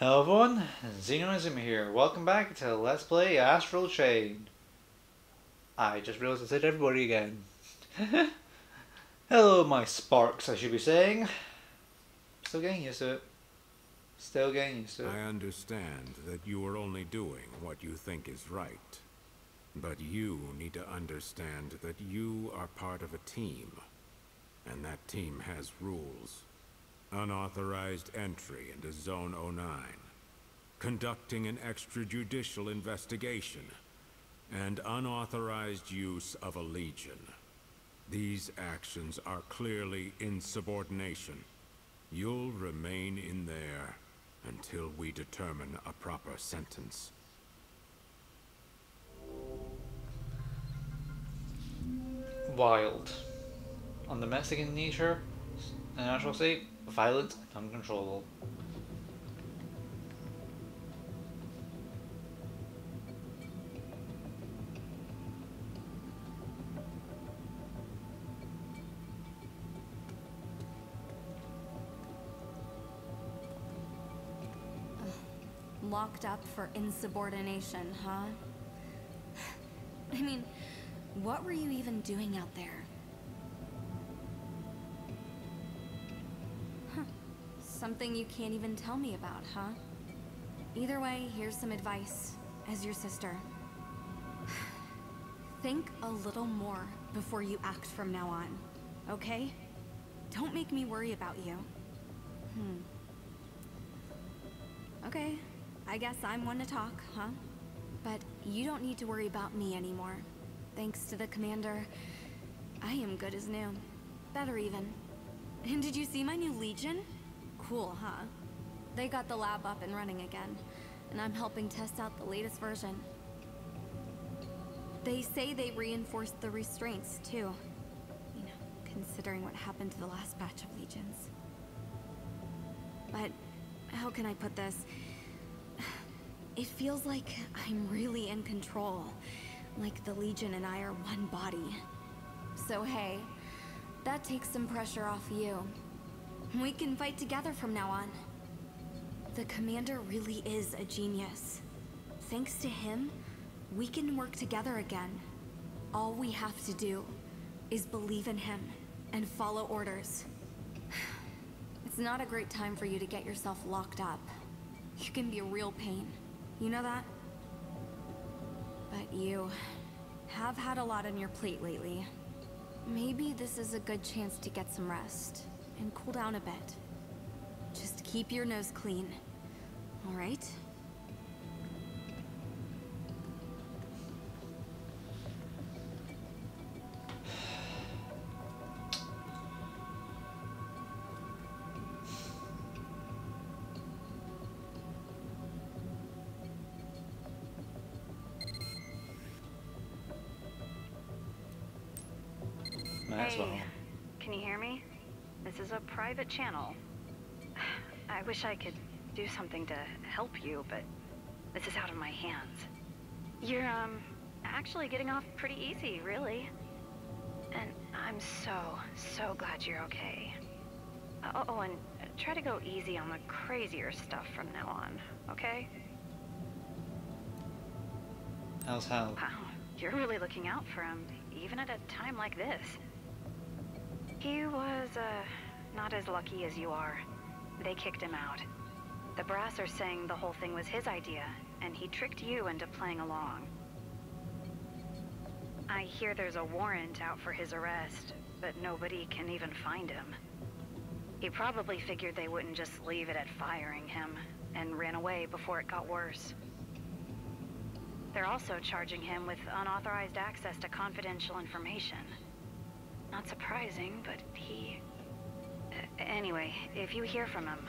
Hello everyone, Xenoism here. Welcome back to Let's Play Astral Chain. I just realized I said everybody again. Hello my sparks, I should be saying. Still getting used to it. Still getting used to it. I understand that you are only doing what you think is right. But you need to understand that you are part of a team. And that team has rules. Unauthorized entry into Zone 09. Conducting an extrajudicial investigation. And unauthorized use of a Legion. These actions are clearly insubordination. You'll remain in there until we determine a proper sentence. Wild. On the Mexican nature, a natural state, violent and uncontrollable. Locked up for insubordination, huh? I mean, what were you even doing out there? Something you can't even tell me about, huh? Either way, here's some advice, as your sister. Think a little more before you act from now on, okay? Don't make me worry about you. Hmm. Okay, I guess I'm one to talk, huh? But you don't need to worry about me anymore. Thanks to the commander, I am good as new. Better even. And did you see my new Legion? Cool, huh? They got the lab up and running again, and I'm helping test out the latest version. They say they reinforced the restraints, too. You know, considering what happened to the last batch of Legions. But, how can I put this? It feels like I'm really in control. Like the Legion and I are one body. So hey, that takes some pressure off you. We can fight together from now on. The Commander really is a genius. Thanks to him, we can work together again. All we have to do is believe in him and follow orders. It's not a great time for you to get yourself locked up. You can be a real pain. You know that? But you have had a lot on your plate lately. Maybe this is a good chance to get some rest and cool down a bit. Just keep your nose clean, alright? Private channel. I wish I could do something to help you, but this is out of my hands. You're, um, actually getting off pretty easy, really. And I'm so, so glad you're okay. Oh, oh, and try to go easy on the crazier stuff from now on, okay? How's Hal? Wow, you're really looking out for him, even at a time like this. He was, uh, not as lucky as you are. They kicked him out. The brass are saying the whole thing was his idea, and he tricked you into playing along. I hear there's a warrant out for his arrest, but nobody can even find him. He probably figured they wouldn't just leave it at firing him, and ran away before it got worse. They're also charging him with unauthorized access to confidential information. Not surprising, but he... Anyway, if you hear from him,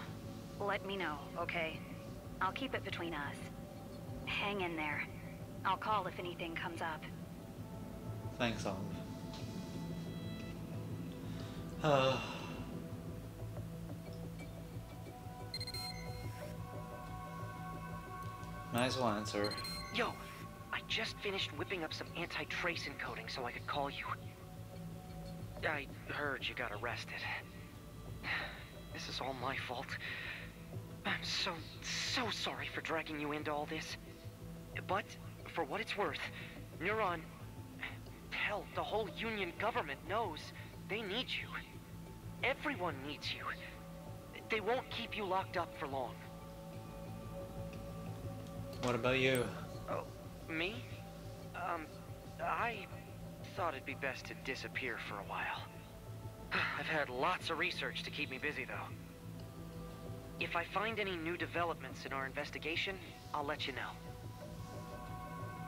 let me know, okay? I'll keep it between us. Hang in there. I'll call if anything comes up. Thanks, Olive. Uh, nice one, answer. Yo, I just finished whipping up some anti-trace encoding so I could call you. I heard you got arrested. This is all my fault. I'm so so sorry for dragging you into all this. But, for what it's worth, Neuron... Hell, the whole Union government knows they need you. Everyone needs you. They won't keep you locked up for long. What about you? Oh, me? Um, I thought it'd be best to disappear for a while. I've had lots of research to keep me busy, though. If I find any new developments in our investigation, I'll let you know.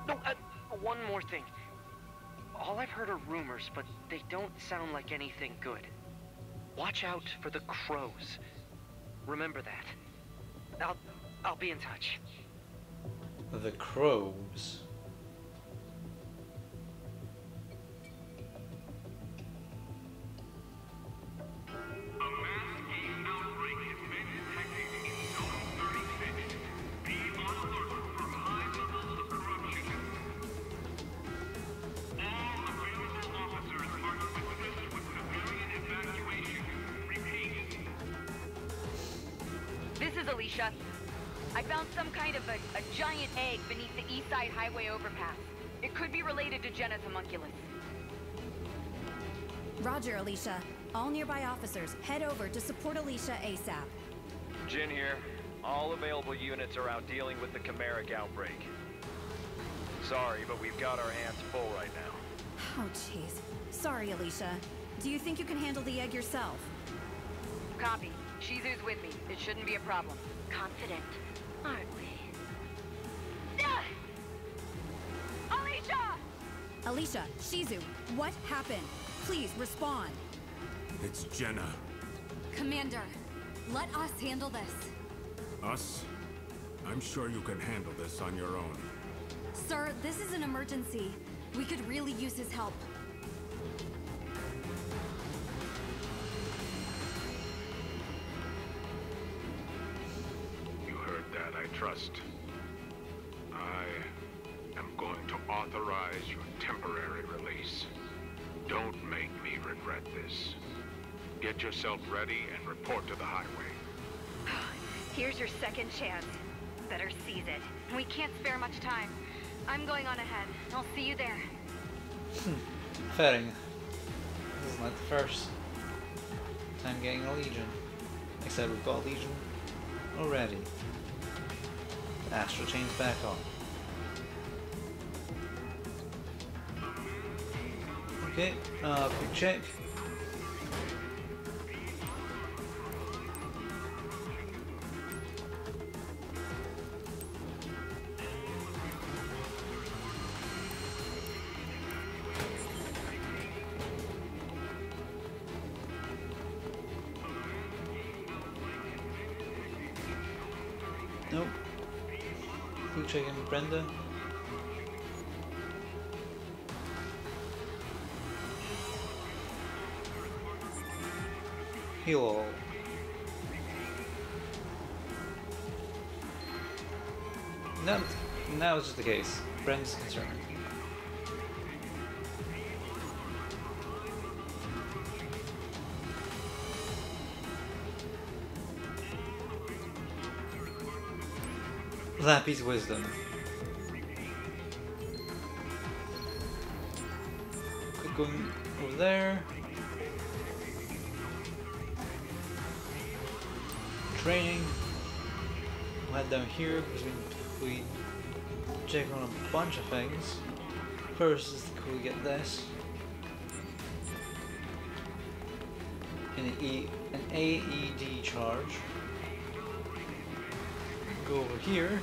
No, uh, one more thing. All I've heard are rumors, but they don't sound like anything good. Watch out for the crows. Remember that. I'll, I'll be in touch. The crows. Found some kind of a, a giant egg beneath the East Side Highway overpass. It could be related to Jena's homunculus. Roger, Alicia. All nearby officers, head over to support Alicia ASAP. Jin here. All available units are out dealing with the chimeric outbreak. Sorry, but we've got our hands full right now. Oh, jeez. Sorry, Alicia. Do you think you can handle the egg yourself? Copy. Shizu's with me. It shouldn't be a problem. Confident, aren't we? Alicia! Alicia, Shizu, what happened? Please respond. It's Jena. Commander, let us handle this. Us? I'm sure you can handle this on your own. Sir, this is an emergency. We could really use his help. Trust. I am going to authorize your temporary release. Don't make me regret this. Get yourself ready and report to the highway. Here's your second chance. Better seize it. We can't spare much time. I'm going on ahead. I'll see you there. Hmm. Fitting. This is not the first time getting a Legion. Except we've got a Legion already. Astral Chain's back on. Okay, uh, quick check. Case. Brenda's concerned. Lappy's wisdom. Quick over there. Training. Head down here we check on a bunch of things. First is cool get this. An, e, an AED charge. Go over here.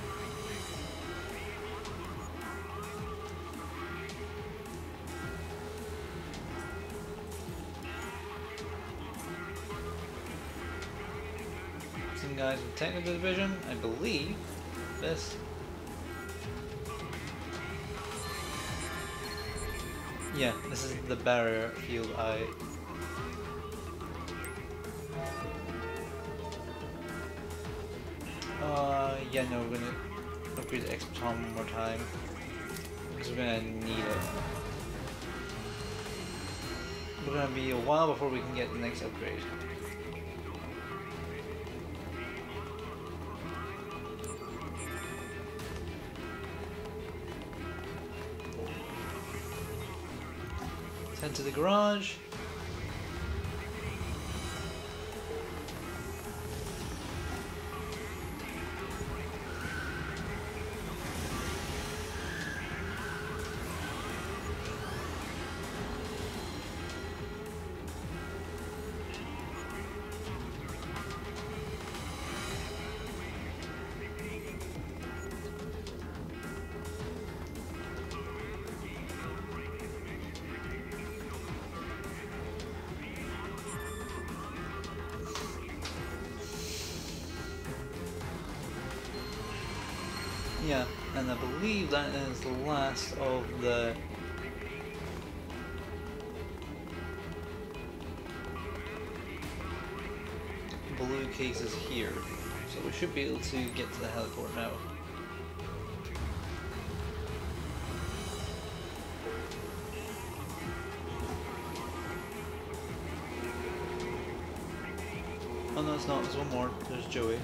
Some guys with technical division, I believe. This. Yeah, this is the barrier field I Uh, yeah, no, we're gonna upgrade the X-Baton one more time. Because we're gonna need it. We're gonna be a while before we can get the next upgrade. The garage. Last of the blue cases here. So we should be able to get to the heliport now. Oh no, it's not. There's one more. There's Joey.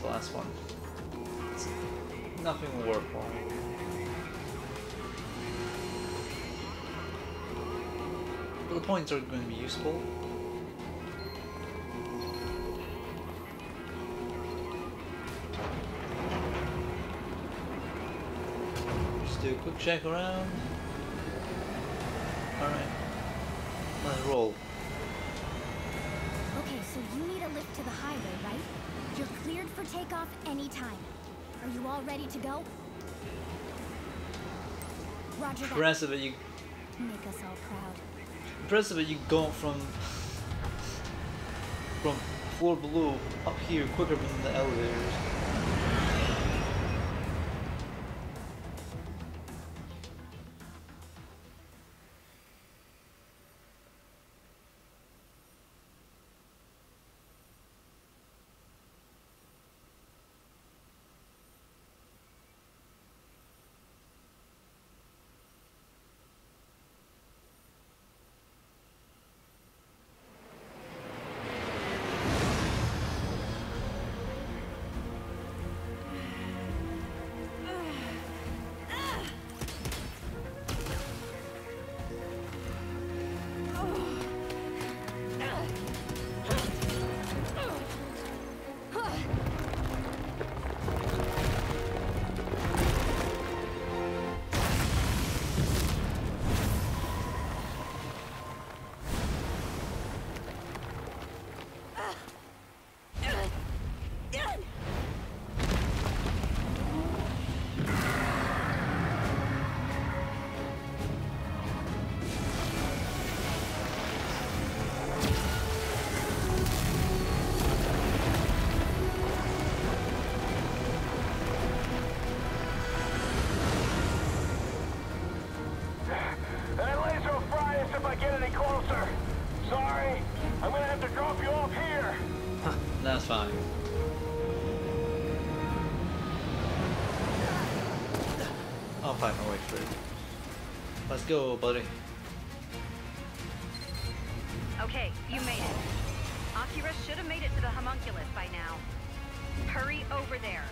The last one. It's nothing worthwhile. But the points are going to be useful. Just do a quick check around. Alright. Let's roll. Takeoff anytime. Are you all ready to go? Roger that. Impressive that you Make us all proud. impressive that you got from from floor below up here quicker than the elevators. Fine. I'll find my way through. Let's go, buddy. Okay, you made it. Akira should have made it to the homunculus by now. Hurry over there.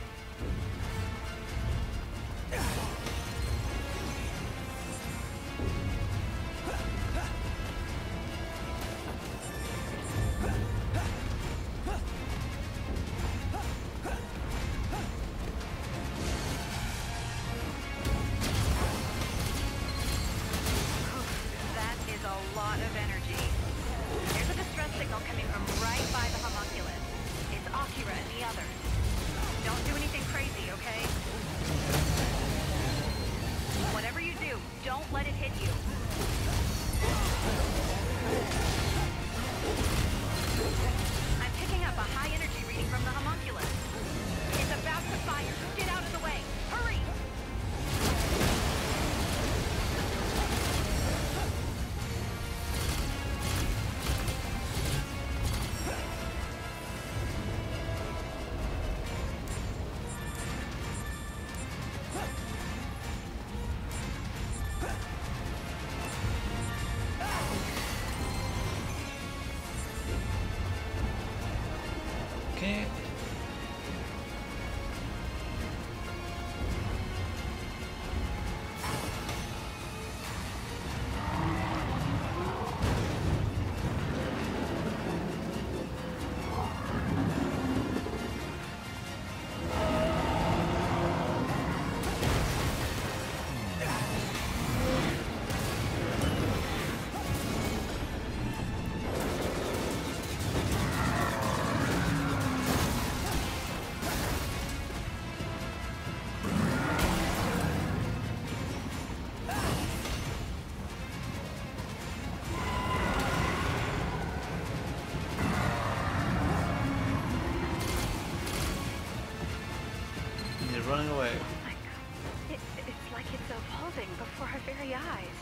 Running away. Oh it, it's like it's evolving before our very eyes.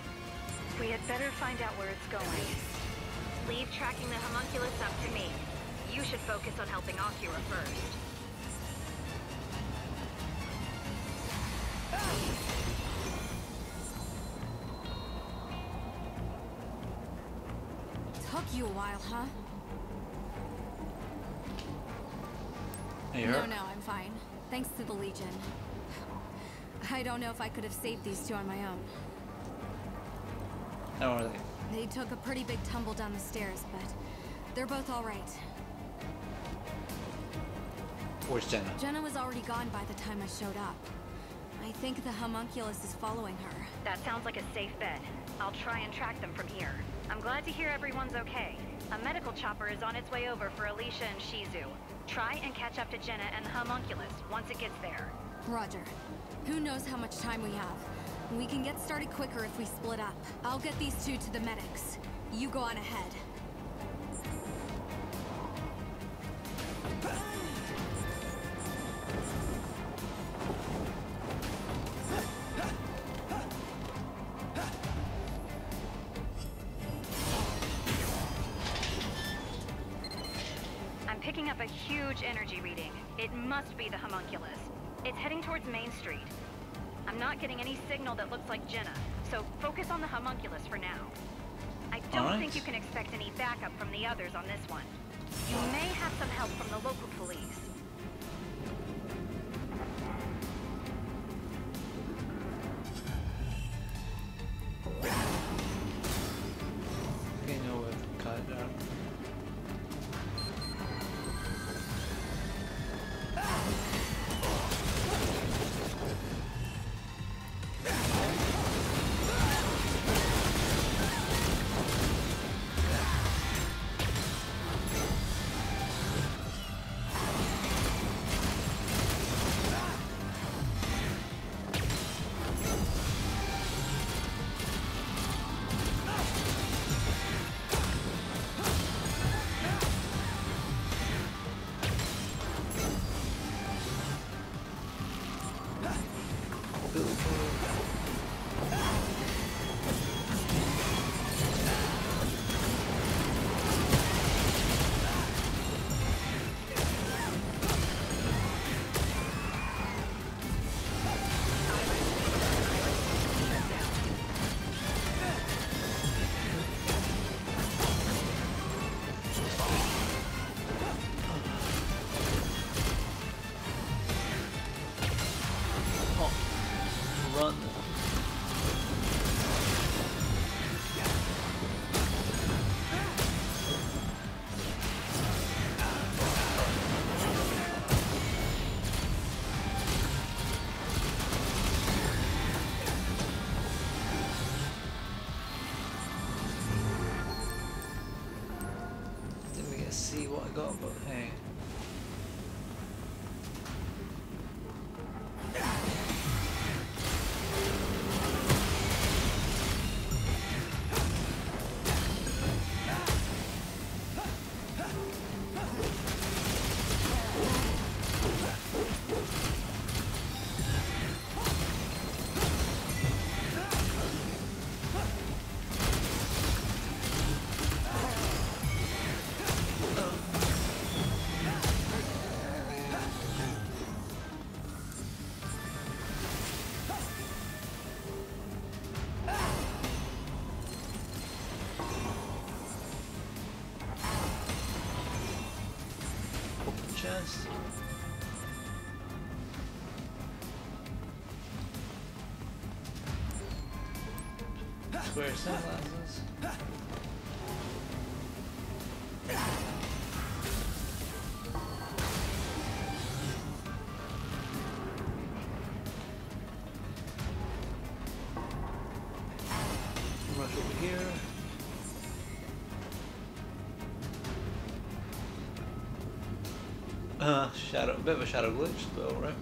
We had better find out where it's going. Leave tracking the homunculus up to me. You should focus on helping Akira first. Took you a while, huh? Are you no, no, I'm fine. Thanks to the Legion. I don't know if I could have saved these two on my own. How are they? They took a pretty big tumble down the stairs, but they're both all right. Where's Jena? Jena was already gone by the time I showed up. I think the homunculus is following her. That sounds like a safe bet. I'll try and track them from here. I'm glad to hear everyone's okay. A medical chopper is on its way over for Alicia and Shizu. Try and catch up to Jena and the homunculus once it gets there. Roger. Who knows how much time we have? We can get started quicker if we split up. I'll get these two to the medics. You go on ahead. Must be the homunculus. It's heading towards Main Street. I'm not getting any signal that looks like Jena, so focus on the homunculus for now. I don't Alright. think you can expect any backup from the others on this one. You may have some help from the local police. Square sunglasses. Rush over here. Uh, shadow, bit of a shadow glitch, but alright.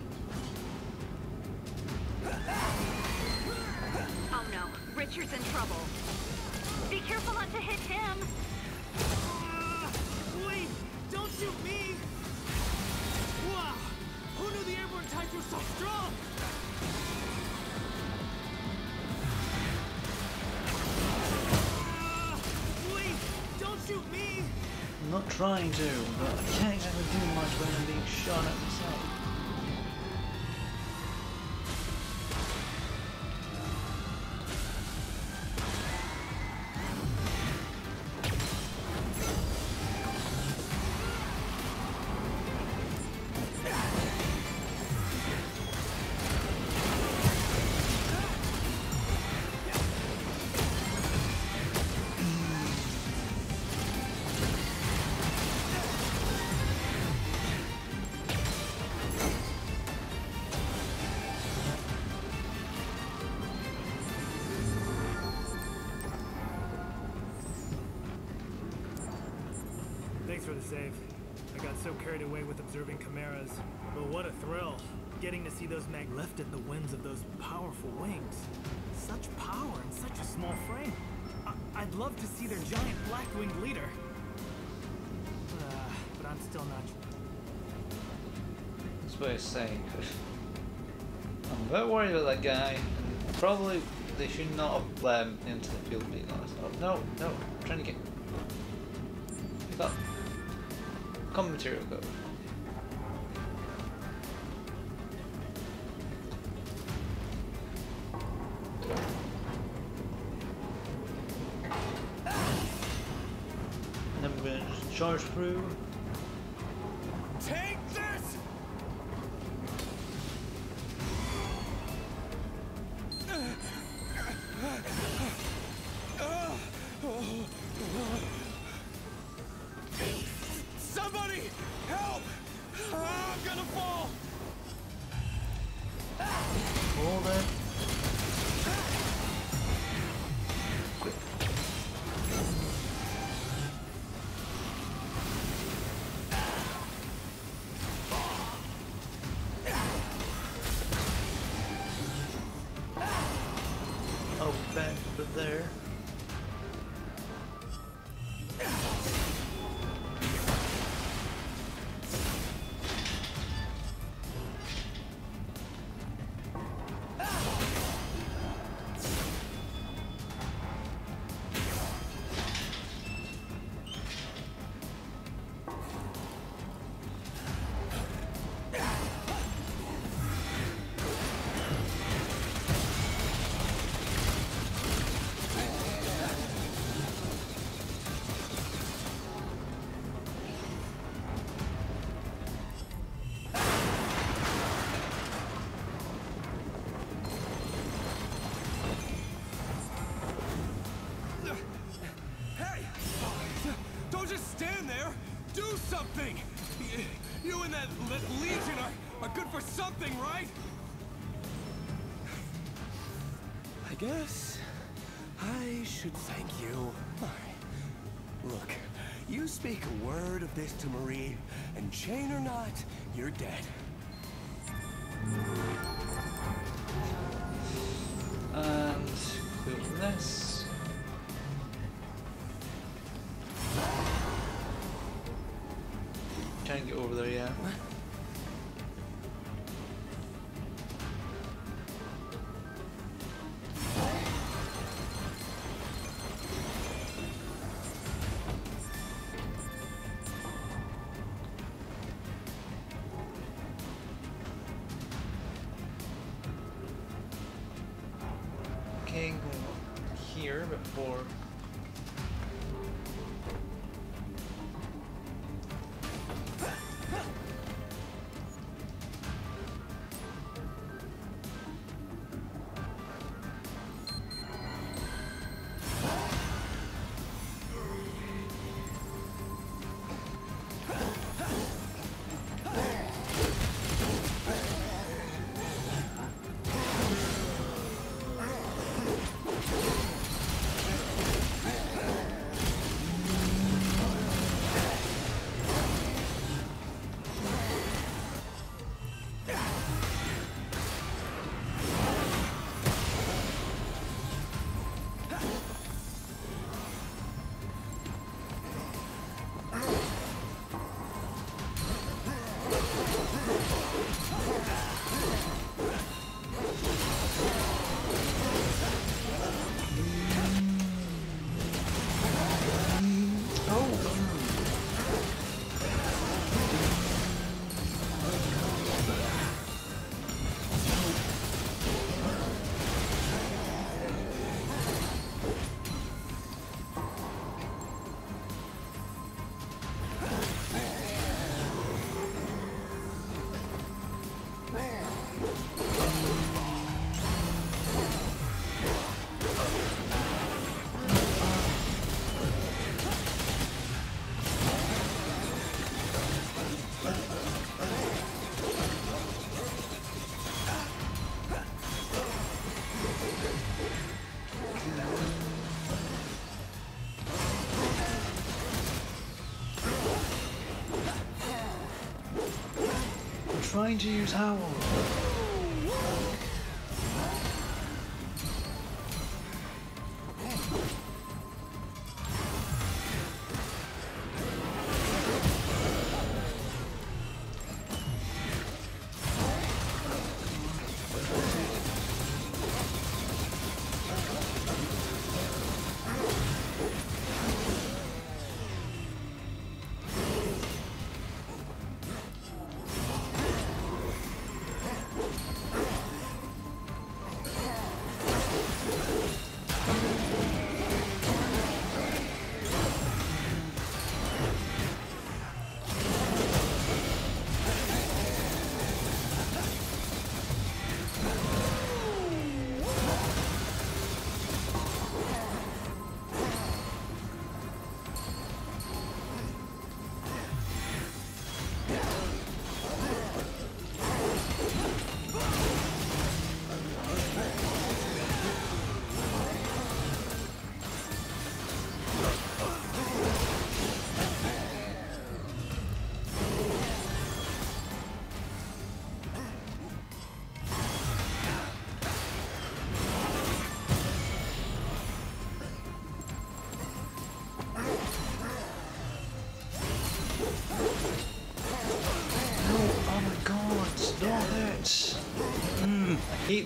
Save. I got so carried away with observing chimeras. But what a thrill. Getting to see those mag left at the whims of those powerful wings. Such power in such a small frame. I I'd love to see their giant black-winged leader. Uh, but I'm still not That's what I was saying. I'm a bit worried about that guy. Probably they should not have let him into the field being honest. Oh, no, no, I'm trying to get. Pick up. Common material code. And then we're gonna just charge through. Speak a word of this to Marie, and chain or not, you're dead. And this. Can't get over there yet. Going here before. Trying to use Howl.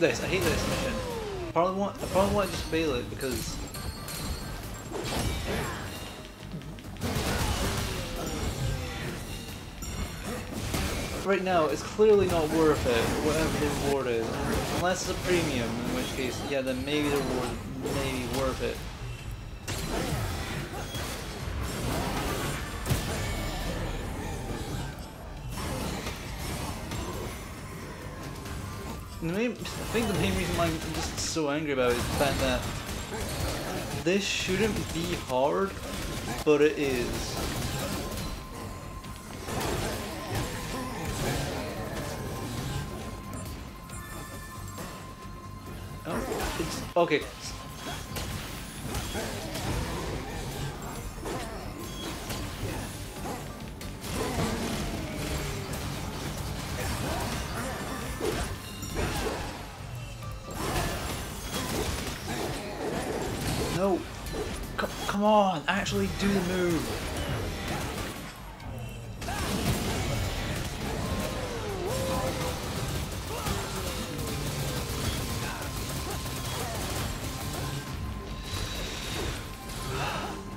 This. I hate this mission. I probably want. I probably want to just fail it because. Right now, it's clearly not worth it, whatever the reward is. Unless it's a premium, in which case, yeah, then maybe the reward may be worth it. The main, I think the main reason why I'm just so angry about it is the fact that this shouldn't be hard, but it is. Oh, it's okay. Actually do the move.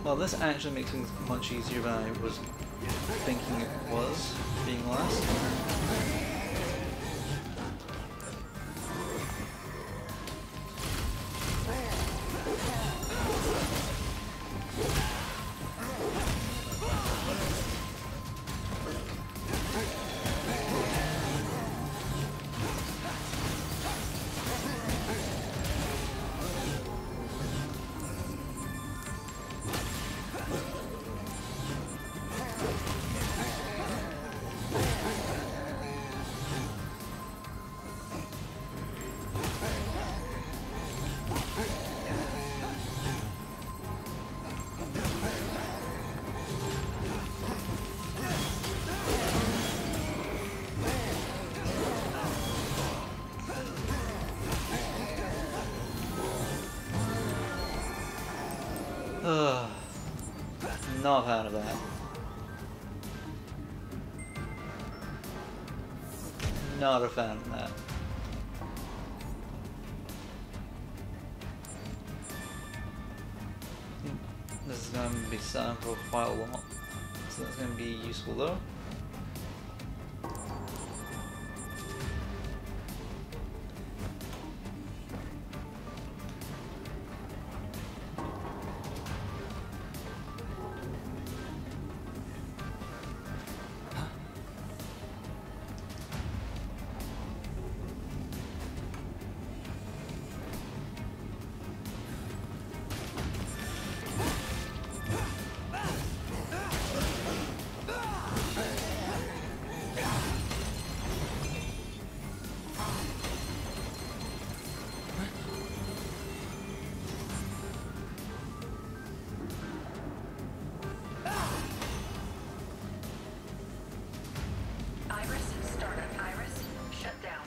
Well, this actually makes things much easier than I was thinking it was, being last.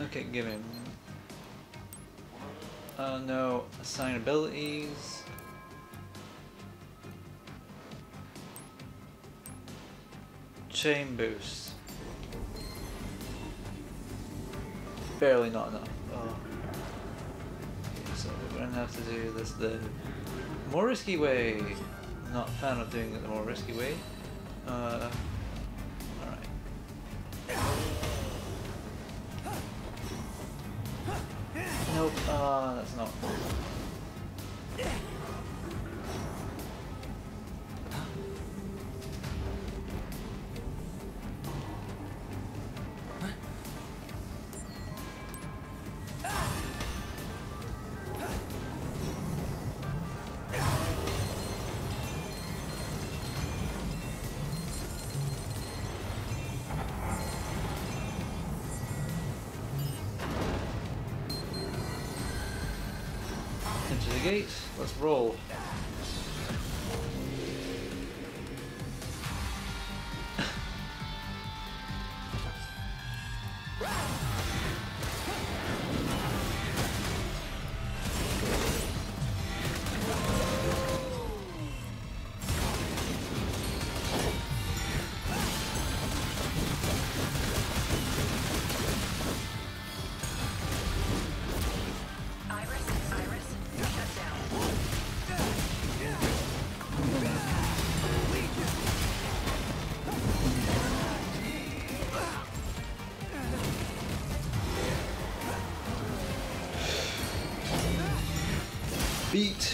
Okay, give him. Uh, no, assign abilities. Chain boost. Barely not enough. Oh. Okay, so we're gonna have to do this the more risky way. Not fan of doing it the more risky way. Uh, roll. Beat.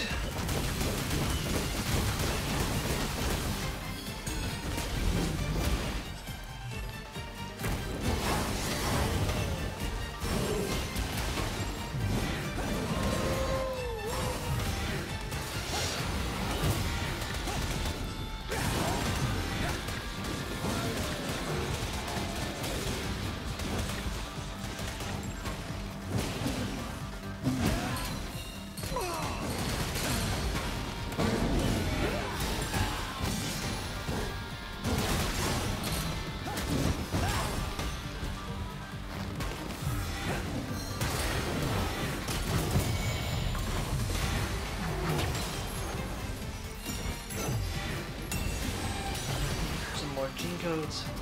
Codes.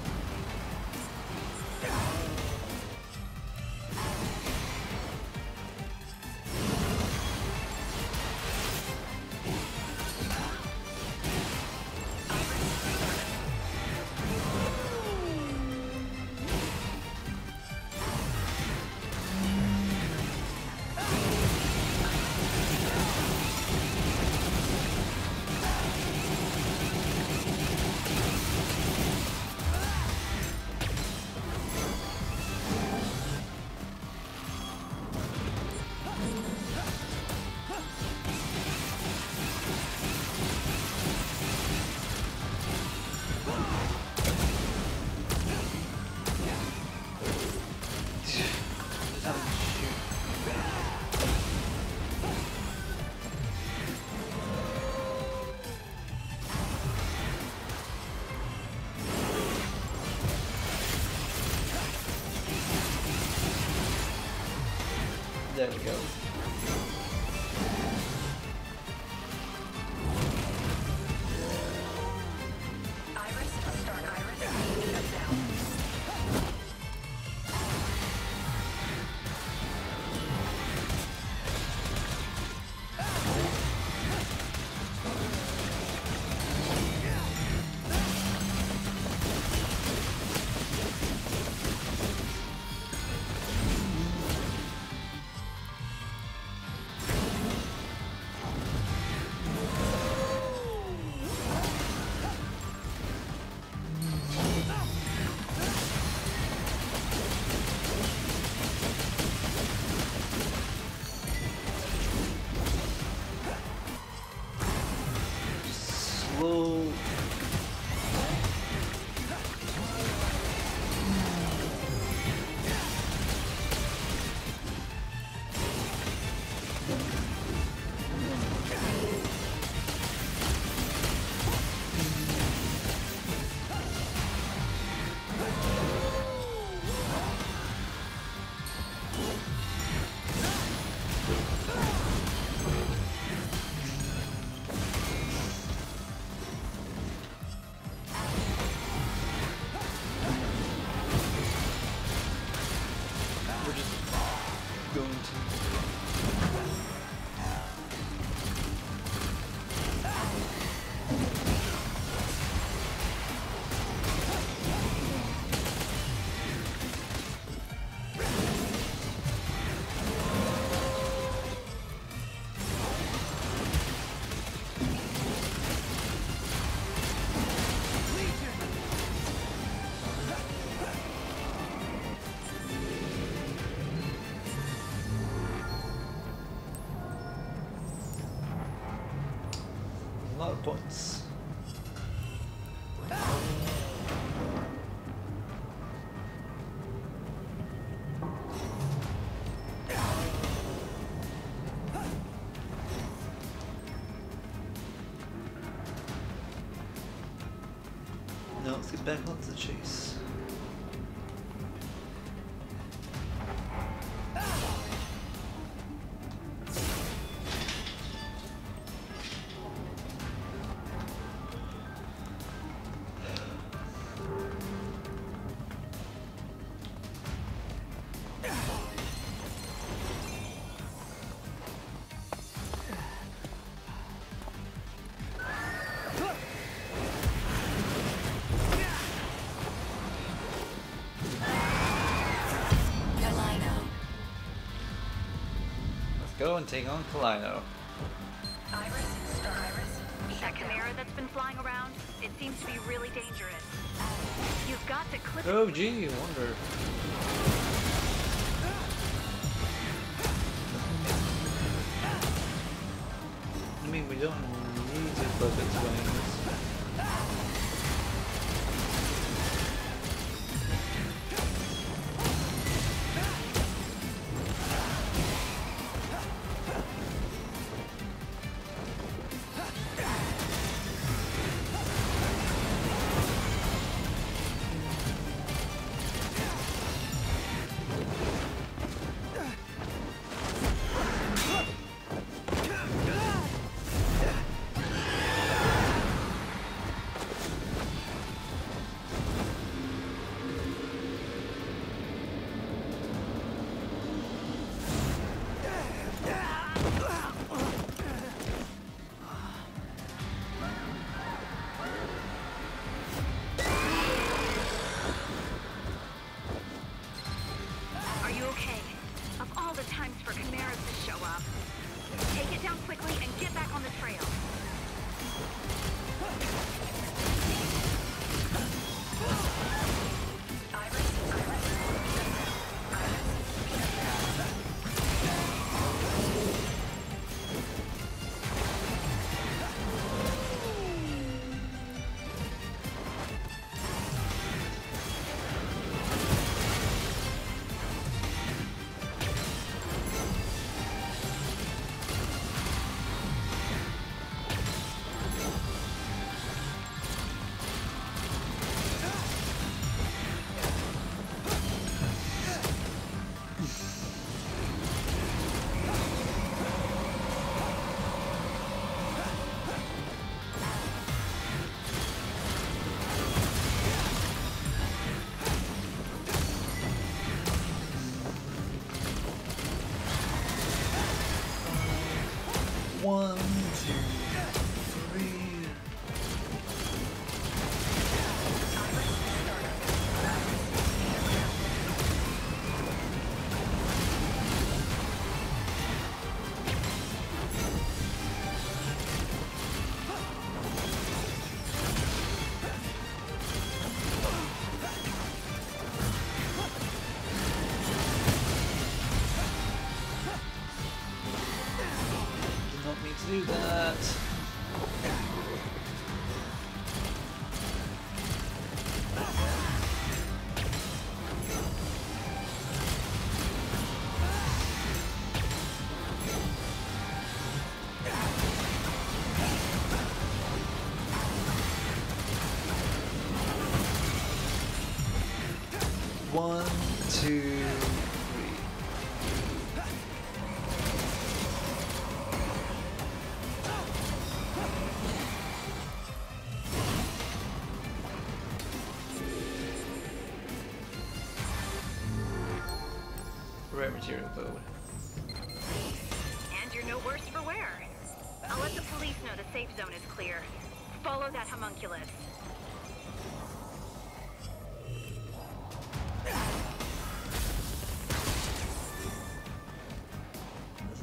Points. Now let's get back onto the chase. Go and take on Kalino. That Chimera that's been flying around, it seems to be really dangerous. You've got to clip Oh gee, I wonder. I mean, we don't need to clip its wings. One, two, three.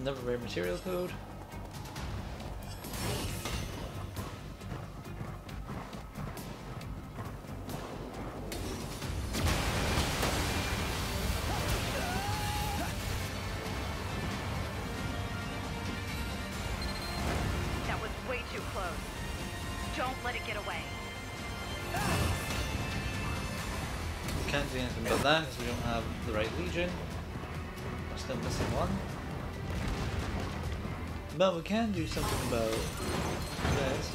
another rare material code. That was way too close. Don't let it get away. Can't do anything about that because we don't have the right legion. We're still missing one. But we can do something about this.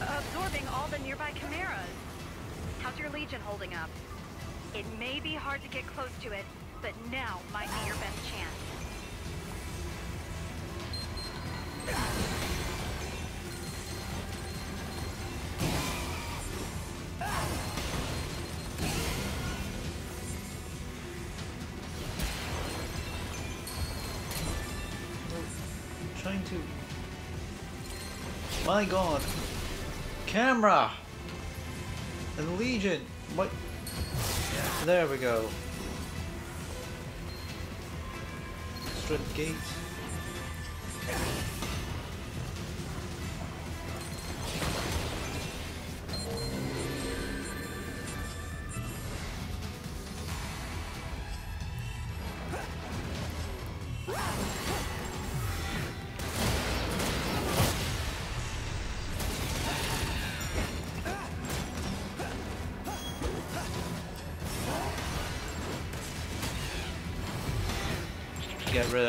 Absorbing all the nearby chimeras. Legion holding up? It may be hard to get close to it, but now might be your best chance. trying to. My god! Camera! And Legion! What? There we go. Strip gate.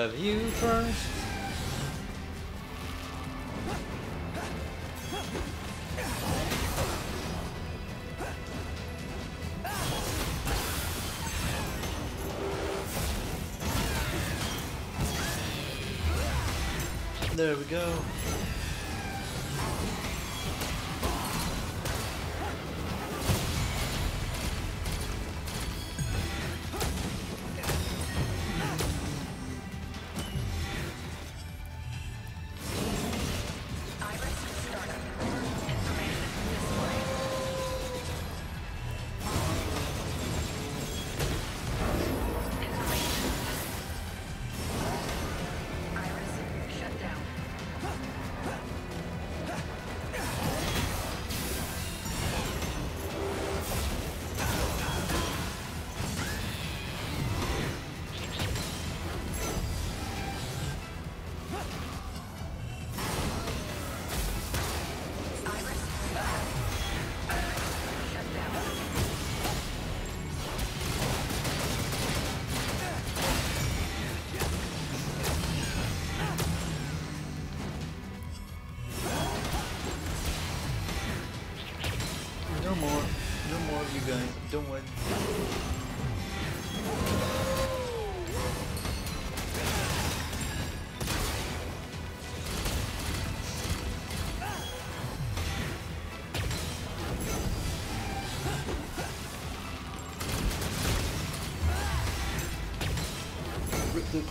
Of you first.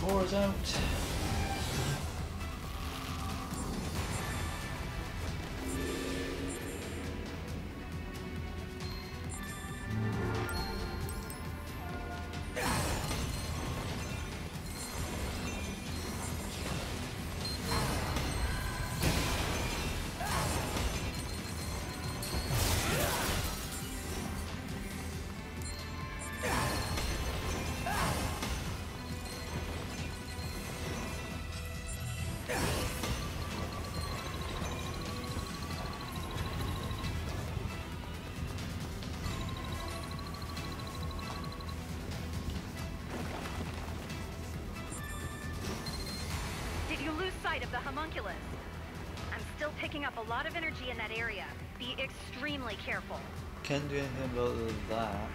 Cores out. Picking up a lot of energy in that area. Be extremely careful. Can't do anything about that.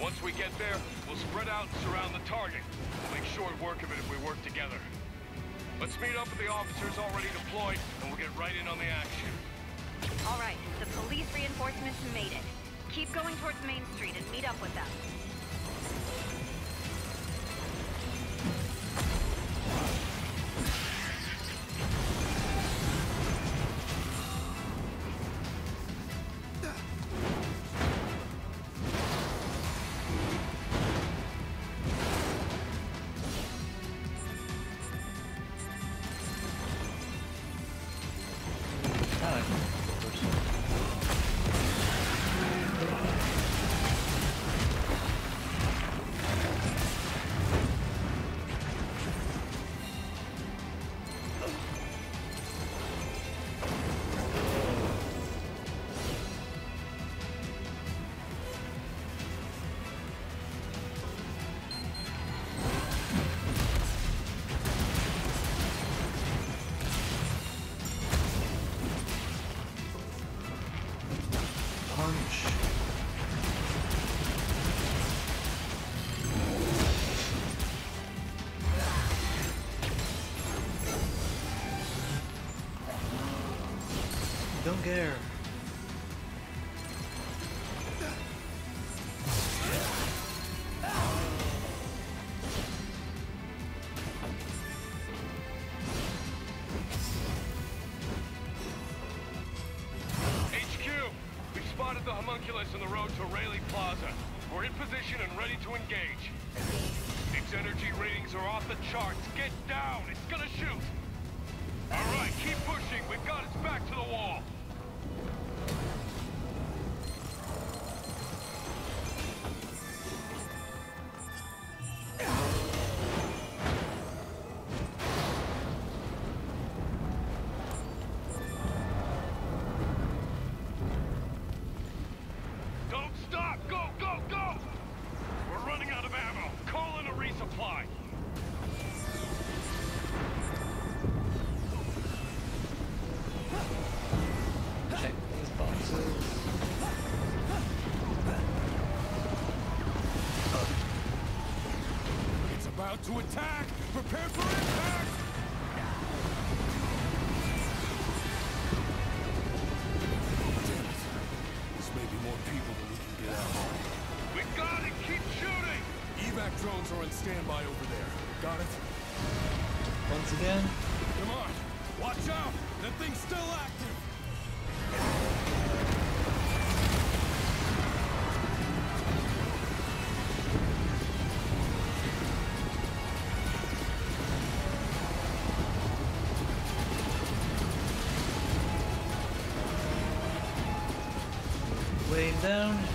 Once we get there, we'll spread out and surround the target. We'll make short work of it if we work together. Let's meet up with the officers already deployed, and we'll get right in on the action. All right, the police reinforcements made it. Keep going towards Main Street and meet up with them. there. To attack! Prepare for impact! zone.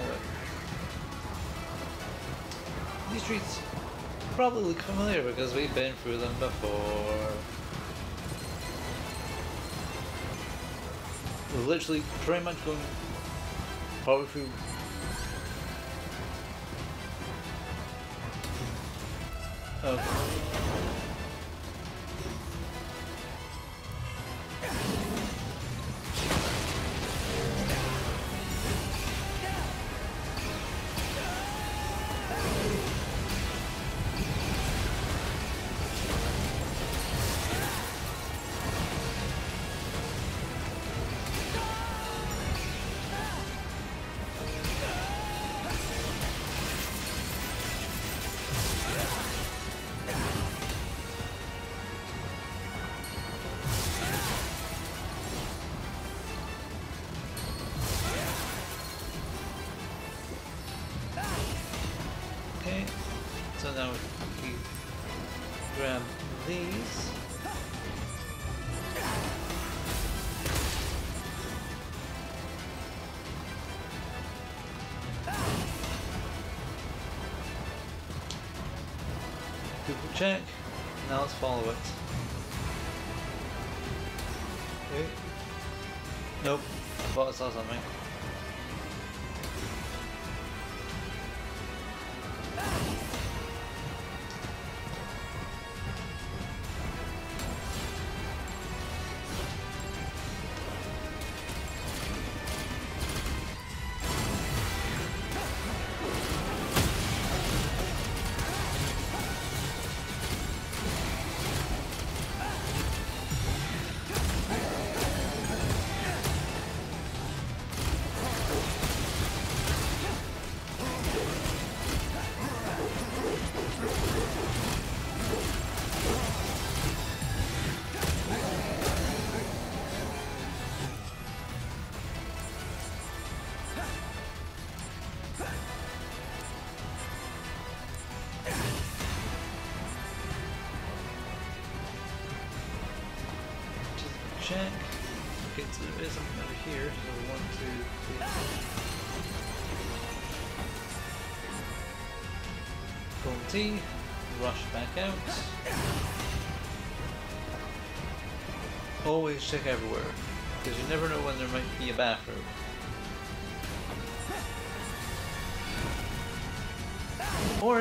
Let's it. These streets probably look familiar because we've been through them before. We're literally pretty much going probably through Okay. Check. Now let's follow it. Nope. I thought I saw something. T. Rush back out. Always check everywhere, because you never know when there might be a bathroom. Or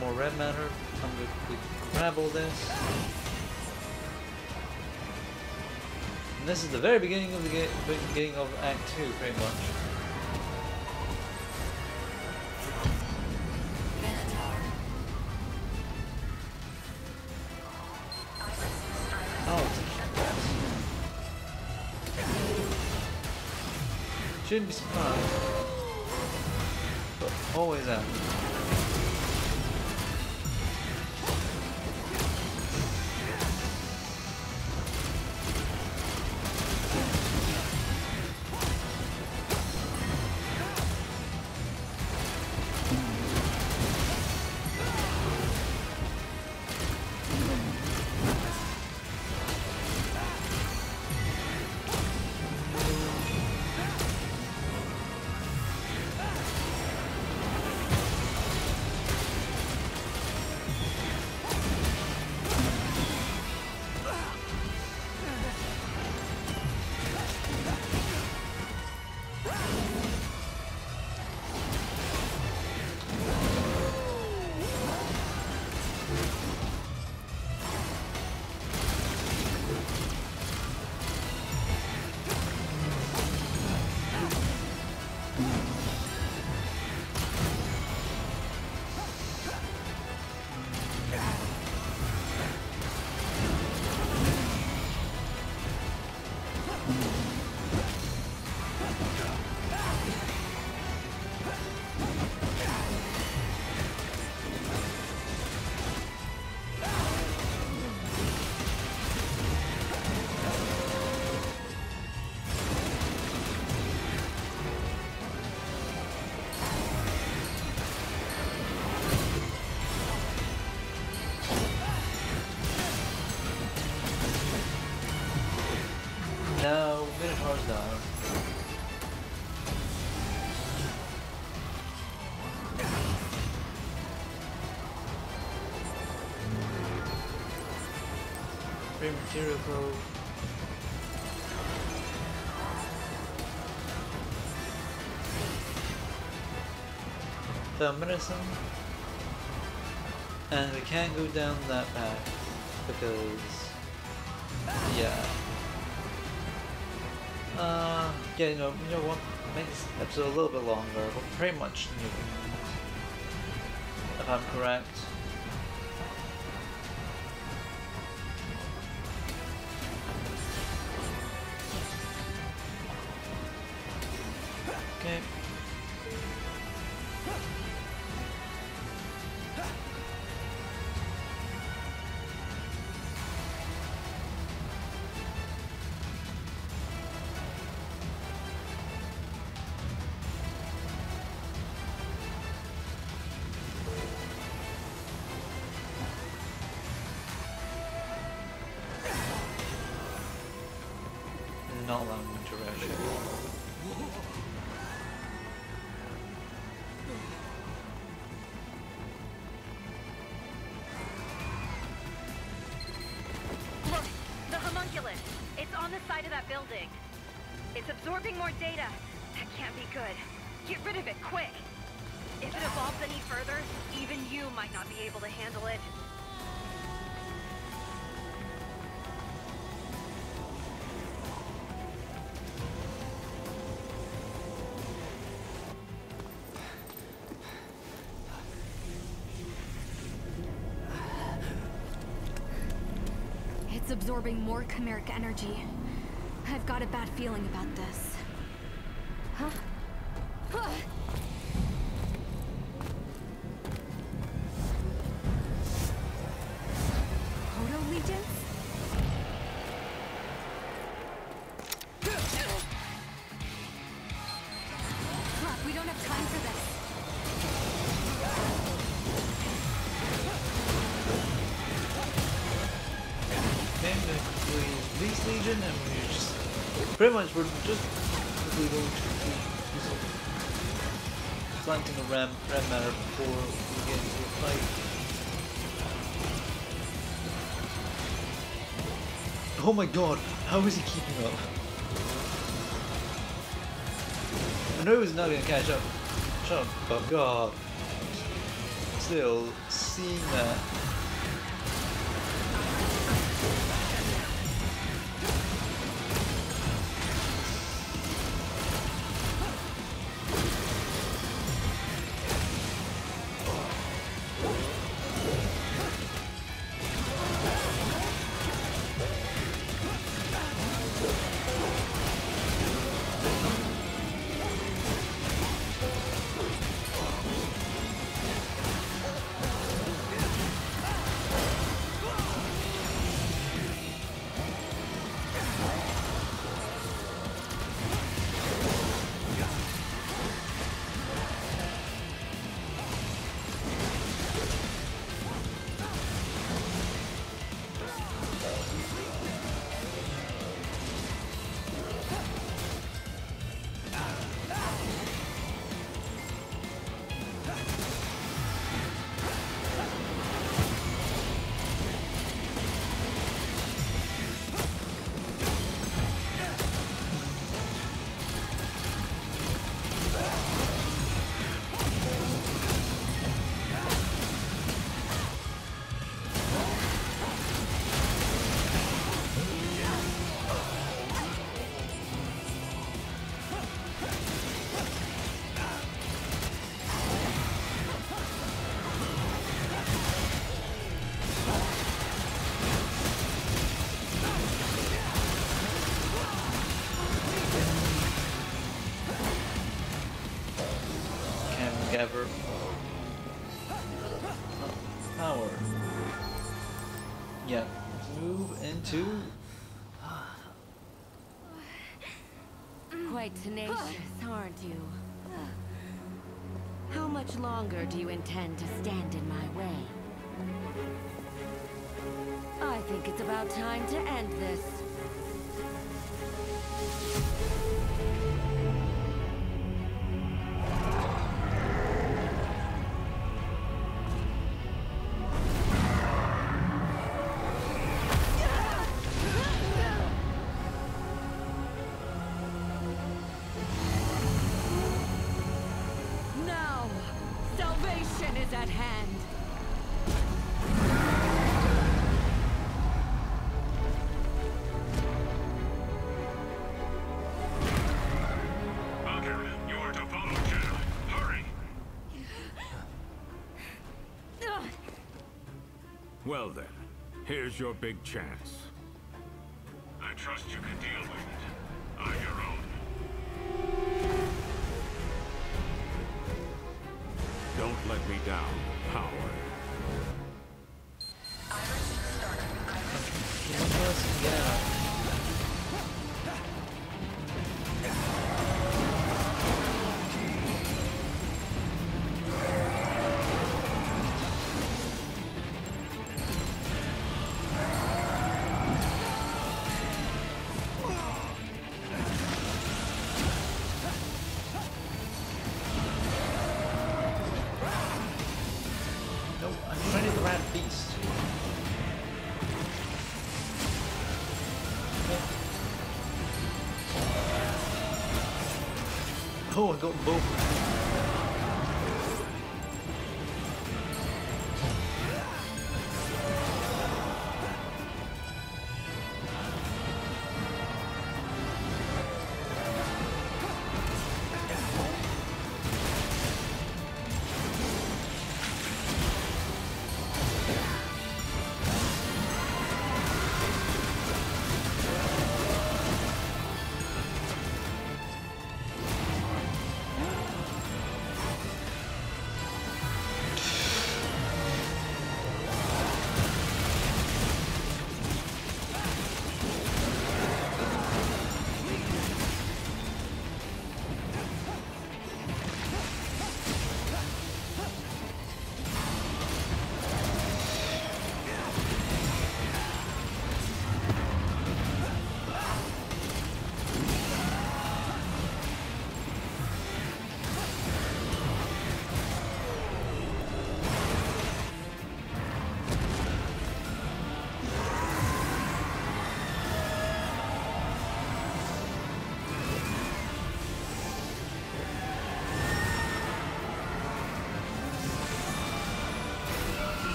more red matter. I'm going to grab all this. And this is the very beginning of the beginning of Act 2, pretty much. Oh, Shouldn't be surprised. But always am. Probe. Medicine. And we can't go down that path because yeah. Uh yeah, you know, you know what? Makes the episode a little bit longer, but pretty much new. If I'm correct. Okay. Not allowing interaction. Absorbing more data. That can't be good. Get rid of it, quick. If it evolves any further, even you might not be able to handle it. It's absorbing more chimeric energy. I've got a bad feeling about this. Much we're just quickly going to be planting a ram ram matter before we get into a fight. Oh my god, how is he keeping up? I know he's not gonna catch up. Shut up, but god. Still, seeing that gather power. Yeah, move into Quite tenacious, aren't you? How much longer do you intend to stand in my way? I think it's about time to end this. Well then, here's your big chance. I trust you can deal with got both.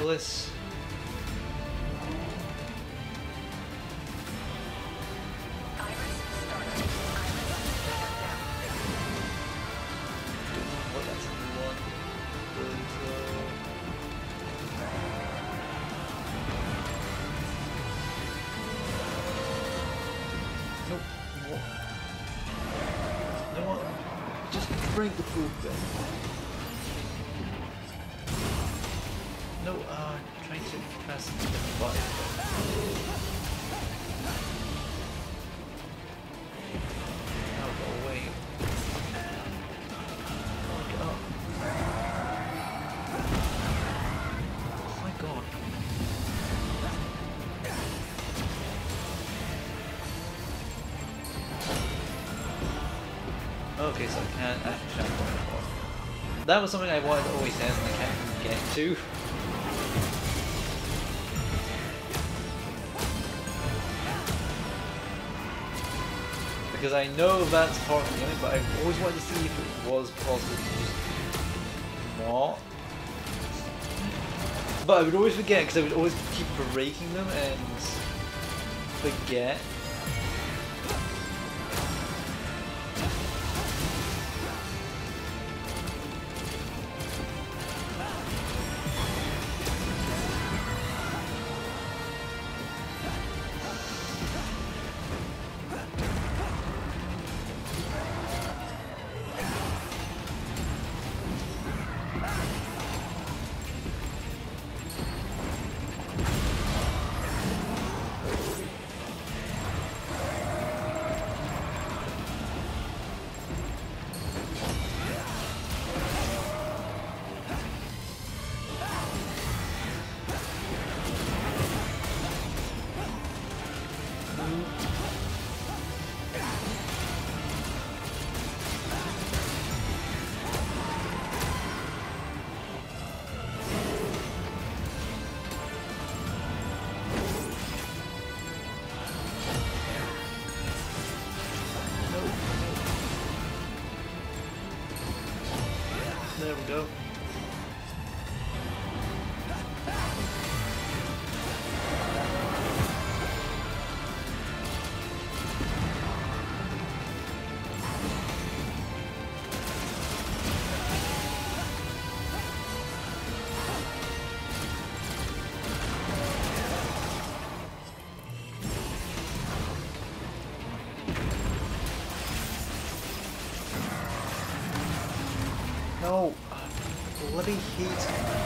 Homunculus. That was something I wanted to always have and I can't get to. Because I know that's part of the game, but I always wanted to see if it was possible to just not. But I would always forget because I would always keep breaking them and forget.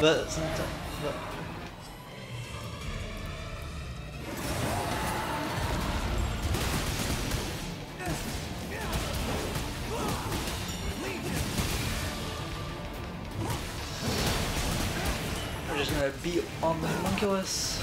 That's not that. We're just gonna beat on the homunculus.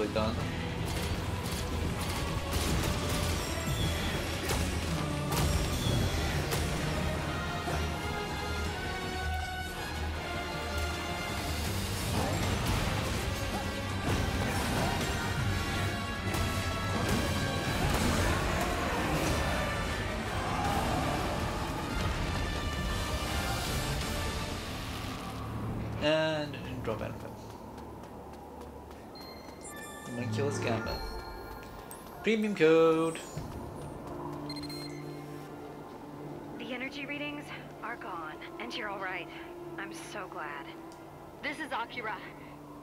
Have eventually done. Premium code. The energy readings are gone, and you're alright. I'm so glad. This is Akira.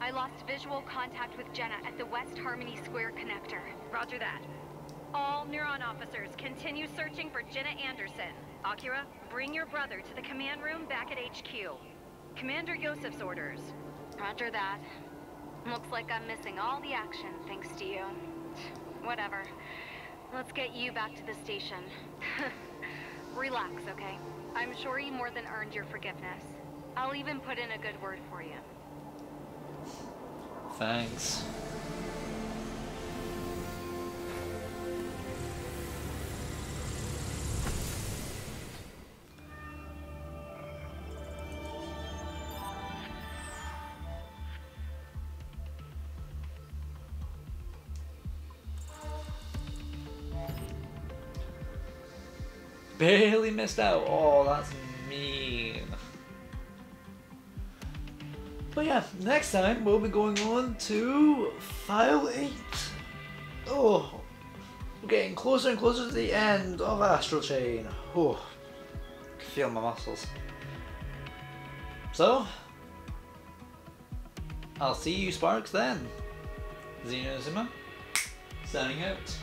I lost visual contact with Jena at the West Harmony Square connector. Roger that. All Neuron officers continue searching for Jena Anderson. Akira, bring your brother to the command room back at HQ. Commander Yoseph's orders. Roger that. Looks like I'm missing all the action thanks to you. Whatever. Let's get you back to the station. Relax, okay? I'm sure you more than earned your forgiveness. I'll even put in a good word for you. Thanks. Barely missed out. Oh, that's mean. But yeah, next time we'll be going on to File 8. Oh, we're getting closer and closer to the end of Astral Chain. Oh, I can feel my muscles. So, I'll see you Sparks then. Xenozima, signing out.